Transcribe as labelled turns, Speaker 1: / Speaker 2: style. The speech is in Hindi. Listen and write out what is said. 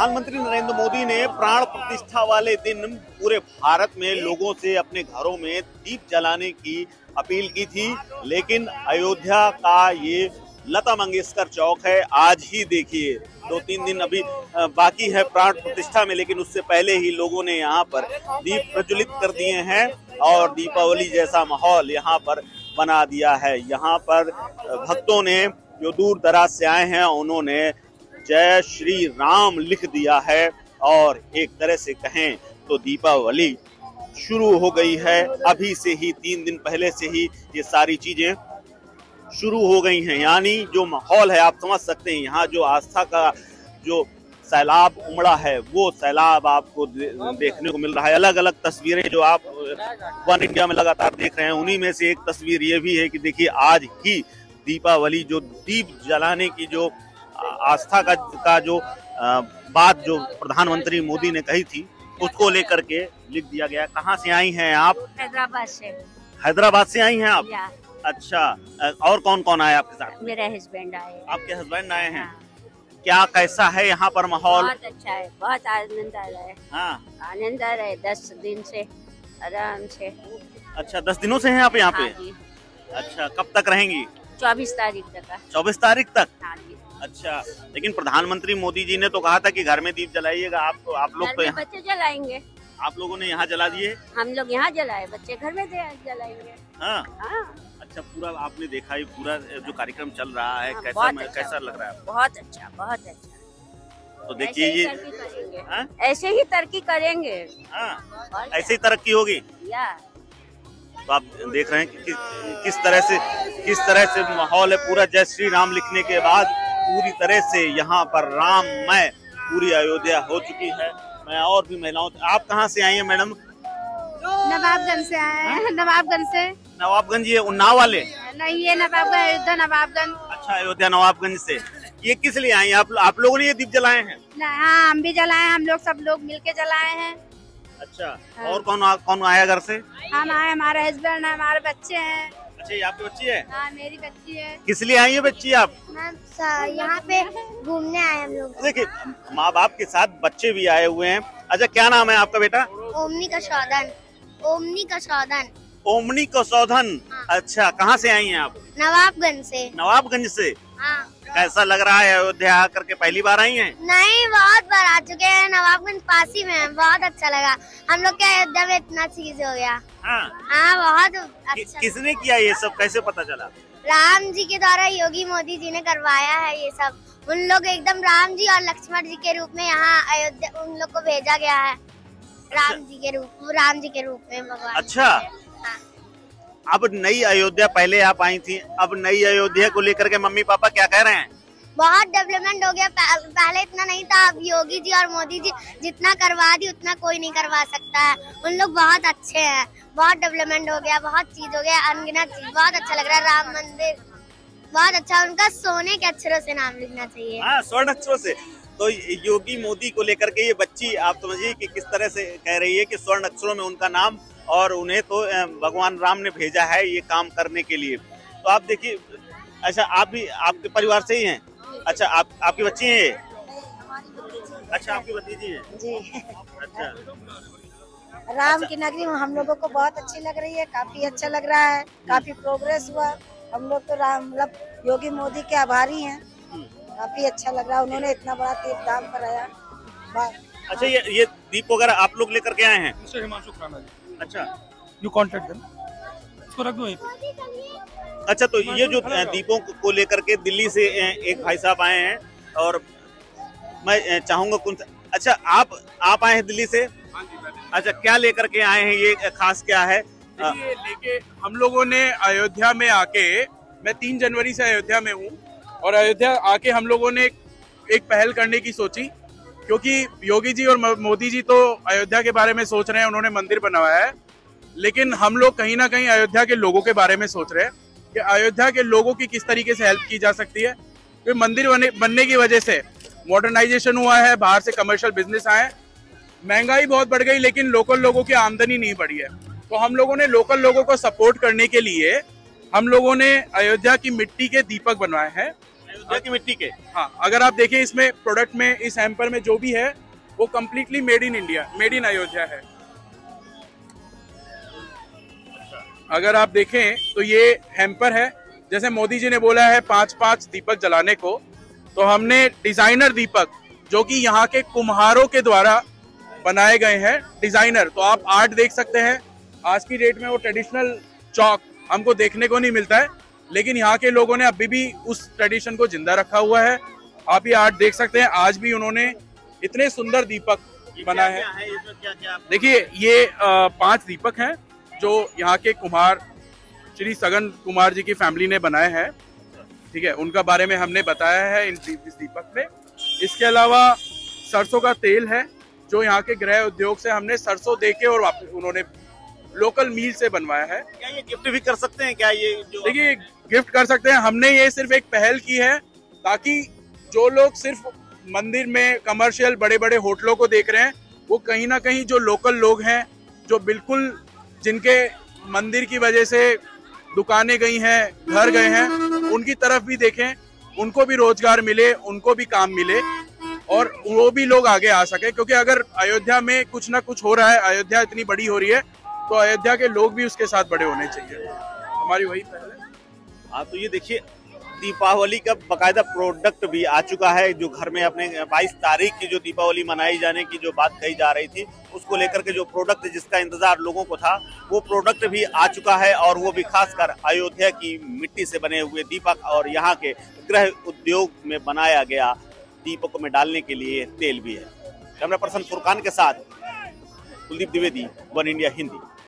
Speaker 1: प्रधानमंत्री नरेंद्र मोदी ने प्राण प्रतिष्ठा वाले दिन पूरे भारत में लोगों से अपने घरों में दीप जलाने की अपील की थी, लेकिन अयोध्या का ये लता मंगेशकर चौक है, आज ही देखिए। दो तीन दिन अभी बाकी है प्राण प्रतिष्ठा में, लेकिन उससे पहले ही लोगों ने यहाँ पर दीप प्रज्वलित कर दिए हैं और दीपावली जैसा माहौल यहाँ पर बना दिया है। यहाँ पर भक्तों ने जो दूर दराज से आए हैं, उन्होंने जय श्री राम लिख दिया है और एक तरह से कहें तो दीपावली शुरू हो गई है। अभी से ही, तीन दिन पहले से ही ये सारी चीज़ें शुरू हो गई हैं। यानी जो माहौल है, आप समझ सकते हैं, यहाँ जो आस्था का जो सैलाब उमड़ा है, वो सैलाब आपको देखने को मिल रहा है। अलग अलग तस्वीरें जो आप वन इंडिया में लगातार देख रहे हैं, उन्हीं में से एक तस्वीर ये भी है कि देखिए, आज ही दीपावली जो दीप जलाने की जो आस्था का का जो आ, बात जो प्रधानमंत्री मोदी ने कही थी उसको लेकर के लिख दिया गया। कहाँ से आई हैं आप?
Speaker 2: हैदराबाद से।
Speaker 1: हैदराबाद से आई हैं आप? अच्छा और कौन कौन आए आपके साथ?
Speaker 2: मेरे हस्बैंड आए।
Speaker 1: आपके हस्बैंड आए हैं? हाँ। क्या कैसा है यहाँ पर माहौल?
Speaker 2: बहुत अच्छा है बहुत आनंद आ रहा है। हाँ। आनंद आ रहा है दस दिन से आराम से।
Speaker 1: अच्छा दस दिनों से हैं आप यहाँ पे? हाँ अच्छा कब तक रहेंगी?
Speaker 2: चौबीस तारीख तक।
Speaker 1: चौबीस तारीख तक? हाँ अच्छा लेकिन प्रधानमंत्री मोदी जी ने तो कहा था कि घर में दीप जलाइएगा आप तो आप लोग तो यहाँ
Speaker 2: बच्चे जलाएँगे।
Speaker 1: आप लोगों ने यहाँ जला दिए?
Speaker 2: हम लोग यहाँ जलाए बच्चे घर में जलाएँगे।
Speaker 1: हाँ? हाँ। अच्छा पूरा आपने देखा ही पूरा जो कार्यक्रम चल रहा है हाँ, कैसा अच्छा, कैसा लग रहा है
Speaker 2: बहुत अच्छा बहुत अच्छा।
Speaker 1: तो देखिए ये
Speaker 2: हाँ? ऐसे ही तरक्की करेंगे।
Speaker 1: ऐसे ही तरक्की होगी? तो आप देख रहे हैं कि किस तरह से किस तरह से माहौल है पूरा जय श्री राम लिखने के बाद। पूरी तरह से यहाँ पर राममय पूरी अयोध्या हो चुकी है। मैं और भी महिलाओं आप कहाँ से आई हैं मैडम?
Speaker 3: नवाबगंज से आए हैं। हाँ? नवाबगंज से।
Speaker 1: नवाबगंज ये उन्नाव वाले?
Speaker 3: नहीं ये नवाबगंज अयोध्या नवाबगंज।
Speaker 1: अच्छा अयोध्या नवाबगंज से। ये किस लिए आई आप आप लोगों ने ये दीप जलाए हैं?
Speaker 3: हाँ हम भी जलाए हम लोग सब लोग मिलके जलाए हैं।
Speaker 1: अच्छा हाँ। और कौन कौन आया घर से?
Speaker 3: हम आए हमारे हस्बैंड है हमारे बच्चे हैं।
Speaker 1: अच्छा यहाँ पे बच्ची है?
Speaker 3: हाँ मेरी बच्ची है।
Speaker 1: किस लिए आई है बच्ची आप?
Speaker 3: यहाँ पे घूमने आए हम लोग।
Speaker 1: देखिए माँ बाप के साथ बच्चे भी आए हुए हैं। अच्छा क्या नाम है आपका बेटा?
Speaker 3: ओमनी का सौधन। ओमनी का सौधन।
Speaker 1: ओमनी का सौधन? हाँ। अच्छा कहाँ से आई हैं आप?
Speaker 3: नवाबगंज से।
Speaker 1: नवाबगंज से? हाँ। कैसा लग रहा है अयोध्या आकर के? पहली बार आई हैं?
Speaker 3: नहीं बहुत बार आ चुके हैं। नवाबगंज पास ही। में बहुत अच्छा लगा। हम लोग के अयोध्या में इतना चीज़ हो गया। हाँ। हाँ बहुत अच्छा कि,
Speaker 1: किसने किया ये सब? कैसे पता चला?
Speaker 3: राम जी के द्वारा योगी मोदी जी ने करवाया है ये सब। उन लोग एकदम राम जी और लक्ष्मण जी के रूप में यहाँ अयोध्या उन लोग को भेजा गया है। राम अच्छा। जी के रूप राम जी के रूप में भगवान
Speaker 1: अच्छा। अब नई अयोध्या पहले आप आई थी अब नई अयोध्या को लेकर के मम्मी पापा क्या कह रहे हैं?
Speaker 3: बहुत डेवलपमेंट हो गया पहले इतना नहीं था अब योगी जी और मोदी जी जितना करवा दी उतना कोई नहीं करवा सकता। है उन लोग बहुत अच्छे हैं बहुत डेवलपमेंट हो गया बहुत चीज़ हो गया अनगिनत चीज़ बहुत अच्छा लग रहा है राम मंदिर। बहुत अच्छा उनका सोने के अक्षरों से नाम लिखना चाहिए।
Speaker 1: हाँ स्वर्ण अक्षरों से। तो योगी मोदी को लेकर के ये बच्ची आप समझिए कि किस तरह से कह रही है कि स्वर्ण अक्षरों में उनका नाम और उन्हें तो भगवान राम ने भेजा है ये काम करने के लिए। तो आप देखिए अच्छा आप भी आपके परिवार से ही हैं? अच्छा आप आपकी बच्ची हैं ये? अच्छा आपकी भतीजी है?
Speaker 3: जी।
Speaker 1: अच्छा।
Speaker 3: राम की नगरी में हम लोगों को बहुत अच्छी लग रही है काफ़ी अच्छा लग रहा है काफ़ी प्रोग्रेस हुआ। हम लोग तो राम मतलब योगी मोदी के आभारी हैं। काफ़ी अच्छा लग रहा है। उन्होंने इतना बड़ा तीर्थ धाम कराया
Speaker 1: अच्छा ये ये दीप वगैरह आप लोग लेकर के आए हैं?
Speaker 4: हिमांशु खुराना जी।
Speaker 1: अच्छा।
Speaker 4: यू कॉन्टेक्ट देम इसको रख दो
Speaker 1: अच्छा तो ये जो दीपों को लेकर के दिल्ली से एक भाई साहब आए हैं और मैं चाहूँगा कुछ अच्छा आप आप आए हैं दिल्ली से? अच्छा क्या लेकर के आए हैं ये खास क्या है?
Speaker 4: लेके हम लोगों ने अयोध्या में आके मैं तीन जनवरी से अयोध्या में हूँ। और अयोध्या आके हम लोगों ने एक पहल करने की सोची, क्योंकि योगी जी और मोदी जी तो अयोध्या के बारे में सोच रहे हैं, उन्होंने मंदिर बनवाया है। लेकिन हम लोग कहीं ना कहीं अयोध्या के लोगों के बारे में सोच रहे हैं कि अयोध्या के लोगों की किस तरीके से हेल्प की जा सकती है। क्योंकि मंदिर बने, बनने की वजह से मॉडर्नाइजेशन हुआ है, बाहर से कमर्शियल बिज़नेस आए महँगाई बहुत बढ़ गई, लेकिन लोकल लोगों की आमदनी नहीं बढ़ी है। तो हम लोगों ने लोकल लोगों को सपोर्ट करने के लिए हम लोगों ने अयोध्या की मिट्टी के दीपक बनवाए हैं।
Speaker 1: अयोध्या की मिट्टी के?
Speaker 4: हाँ अगर आप देखें इसमें प्रोडक्ट में इस हैम्पर में जो भी है वो completely made in India made in Ayodhya है। अगर आप देखें तो ये हैम्पर है। जैसे मोदी जी ने बोला है पाँच पाँच दीपक जलाने को तो हमने डिज़ाइनर दीपक जो कि यहाँ के कुम्हारों के द्वारा बनाए गए हैं डिज़ाइनर तो आप आर्ट देख सकते हैं। आज की डेट में वो ट्रेडिशनल चौक हमको देखने को नहीं मिलता है लेकिन यहाँ के लोगों ने अभी भी उस ट्रेडिशन को ज़िंदा रखा हुआ है। आप ये आर्ट देख सकते हैं आज भी उन्होंने इतने सुंदर दीपक बनाए हैं।
Speaker 1: है
Speaker 4: देखिए ये पाँच दीपक हैं जो यहाँ के कुमार श्री सगन कुमार जी की फैमिली ने बनाए हैं। ठीक है उनका बारे में हमने बताया है इन इस दीपक में। इसके अलावा सरसों का तेल है जो यहाँ के गृह उद्योग से हमने सरसों दे के और वापस उन्होंने लोकल मील से बनवाया है।
Speaker 1: क्या ये गिफ्ट भी कर सकते हैं? क्या ये
Speaker 4: देखिए गिफ्ट कर सकते हैं। हमने ये सिर्फ़ एक पहल की है ताकि जो लोग सिर्फ़ मंदिर में कमर्शियल बड़े बड़े होटलों को देख रहे हैं वो कहीं ना कहीं जो लोकल लोग हैं जो बिल्कुल जिनके मंदिर की वजह से दुकानें गई हैं घर गए हैं उनकी तरफ़ भी देखें उनको भी रोज़गार मिले उनको भी काम मिले और वो भी लोग आगे आ सके। क्योंकि अगर अयोध्या में कुछ ना कुछ हो रहा है अयोध्या इतनी बड़ी हो रही है तो अयोध्या के लोग भी उसके साथ बड़े होने चाहिए। हमारी वही पहल है।
Speaker 1: हाँ तो ये देखिए, दीपावली का बकायदा प्रोडक्ट भी आ चुका है। जो घर में अपने 22 तारीख की जो दीपावली मनाई जाने की जो बात कही जा रही थी, उसको लेकर के जो प्रोडक्ट जिसका इंतज़ार लोगों को था, वो प्रोडक्ट भी आ चुका है और वो भी खासकर अयोध्या की मिट्टी से बने हुए दीपक और यहाँ के गृह उद्योग में बनाया गया दीपकों में डालने के लिए तेल भी है। कैमरा पर्सन फुरकान के साथ कुलदीप द्विवेदी, वन इंडिया हिंदी।